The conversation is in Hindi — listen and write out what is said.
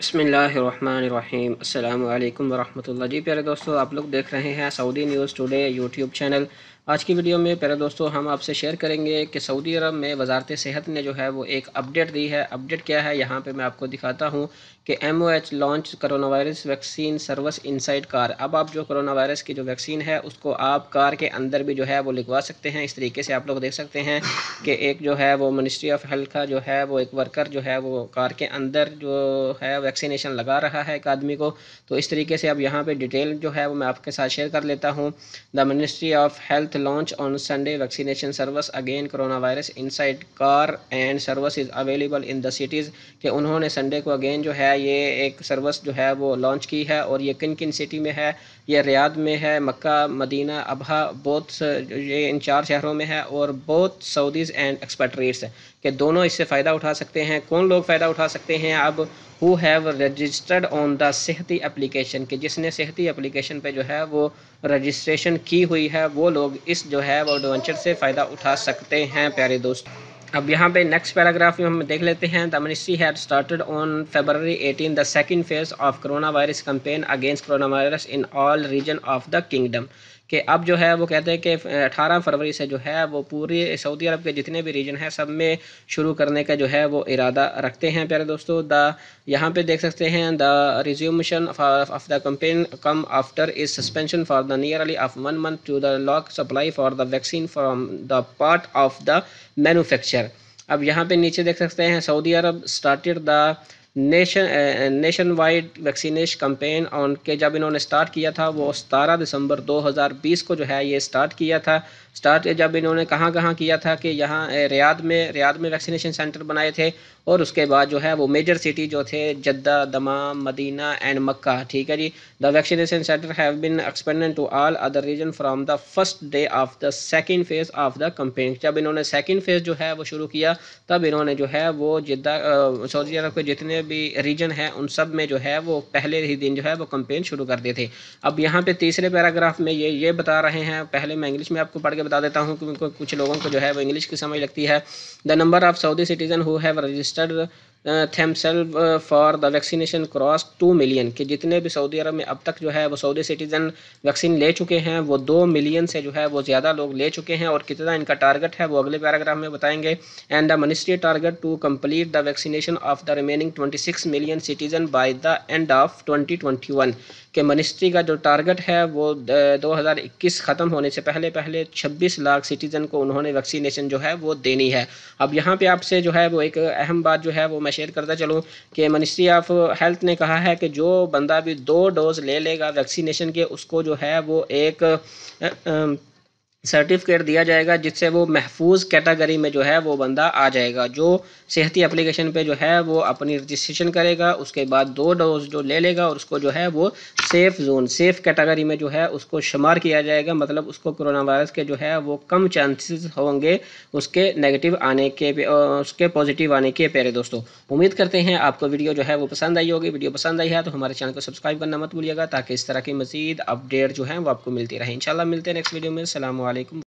बसमीम् अल्लाम वरहमल जी प्यारे दोस्तों, आप लोग देख रहे हैं Saudi news today YouTube channel आज की वीडियो में प्यारे दोस्तों, हम आपसे शेयर करेंगे कि सऊदी अरब में वजारत सेहत ने जो है वो एक अपडेट दी है। अपडेट क्या है? यहाँ पे मैं आपको दिखाता हूँ कि M O H launch corona virus vaccine service inside car अब आप जो करोना वायरस की जो वैक्सीन है, उसको आप कार के अंदर भी जो है वो लिखवा सकते हैं। इस तरीके से आप लोग देख सकते हैं कि एक जो है वो मिनिस्ट्री ऑफ़ हेल्थ का जो है वो एक वर्कर जो है वो कार के अंदर जो है वैक्सीनेशन लगा रहा है एक आदमी को। तो इस तरीके से अब यहाँ पर डिटेल जो है वो मैं आपके साथ शेयर कर लेता हूँ। The ministry of health launch on Sunday. Vaccination service again coronavirus inside car and service is available in the cities. कि उन्होंने संडे को अगेन जो है, ये एक सर्विस जो है वो लॉन्च की है और ये किन किन सिटी में है? ये रियाद में है मक्का मदीना अबहा बहुत ये इन चार शहरों में है और बहुत सऊदीज़ एंड एक्सपेट्रेट्स कि दोनों इससे फ़ायदा उठा सकते हैं। कौन लोग फ़ायदा उठा सकते हैं? अब who have registered on the Sehhaty application कि जिसने सेहती एप्लीकेशन पे जो है वो रजिस्ट्रेशन की हुई है, वो लोग इस जो है वो एडवेंचर से फ़ायदा उठा सकते हैं, प्यारे दोस्त। अब यहाँ पे नेक्स्ट पैराग्राफ में हम देख लेते हैं the ministry had started on February 18 the second phase of corona virus campaign against corona virus in all region of the kingdom कि अब जो है वो कहते हैं कि अठारह फरवरी से जो है वो पूरे सऊदी अरब के जितने भी रीजन हैं, सब में शुरू करने का जो है वो इरादा रखते हैं, प्यारे दोस्तों। द, यहाँ पे देख सकते हैं, the resumption of the campaign come after is suspension for the nearly of one month to the lack supply for the vaccine from the part of the manufacture अब यहाँ पे नीचे देख सकते हैं, Saudi Arab started the nation nation wide vaccination campaign on के जब इन्होंने स्टार्ट किया था, वो सतारह दिसंबर 2020 को जो है ये स्टार्ट किया था। स्टार्ट जब इन्होंने कहाँ कहाँ किया था कि यहाँ रियाद में रियाद में वैक्सीनेशन सेंटर बनाए थे और उसके बाद जो है वो मेजर सिटी जो थे, Jeddah Dammam Medina and Mecca, ठीक है जी? The vaccination centre have been expanded to all other region from the first day of the second phase of the campaign जब इन्होंने सेकेंड फ़ेज़ जो है वो शुरू किया, तब इन्होंने जो है वो जिद्दा सऊदी अरब के जितने भी रीजन हैं, उन सब में जो है वो पहले ही दिन जो है वो कंपेन शुरू कर दिए थे। अब यहाँ पे तीसरे पैराग्राफ में ये ये बता रहे हैं, पहले मैं इंग्लिश में आपको पढ़ के बता देता हूँ क्योंकि कुछ लोगों को जो है वो इंग्लिश की समझ लगती है। The number of Saudi citizen who have registered themselves for the vaccination cross two million, के जितने भी सऊदी अरब में अब तक जो है वो सऊदी सिटीज़न वैक्सीन ले चुके हैं, वो दो मिलियन से जो है वो ज़्यादा लोग ले चुके हैं, और कितना इनका टारगेट है वो अगले पैराग्राफ में बताएँगे। And the ministry target to complete the vaccination of the remaining twenty six million citizen by the end of twenty twenty one के मिनिस्ट्री का जो टारगेट है वो दो हज़ार इक्कीस ख़त्म होने से पहले पहले छब्बीस लाख सिटीज़न को उन्होंने वैक्सीनेशन जो है वो देनी है। अब यहाँ पे आपसे जो है वो एक अहम बात जो है वो मैं शेयर करता चलूँ कि मिनिस्ट्री ऑफ़ हेल्थ ने कहा है कि जो बंदा भी दो डोज ले लेगा वैक्सीनेशन के, उसको जो है वो एक सर्टिफिकेट दिया जाएगा, जिससे वो महफूज कैटेगरी में जो है वो बंदा आ जाएगा। जो सेहती एप्लीकेशन पे जो है वो अपनी रजिस्ट्रेशन करेगा, उसके बाद दो डोज जो ले लेगा और उसको जो है वो सेफ़ जोन, सेफ़ कैटेगरी में जो है उसको शुमार किया जाएगा। मतलब उसको कोरोना वायरस के जो है वो कम चांसेस होंगे उसके नेगेटिव आने के उसके पॉजिटिव आने के प्यारे दोस्तों। उम्मीद करते हैं आपको वीडियो जो है वो पसंद आई होगी। वीडियो पसंद आई है तो हमारे चैनल को सब्सक्राइब करना मत भूलिएगा, ताकि इस तरह की मजीद अपडेट जो है वो आपको मिलती रहे। इंशाल्लाह मिलते हैं नेक्स्ट वीडियो में। सलाम वालेकुम।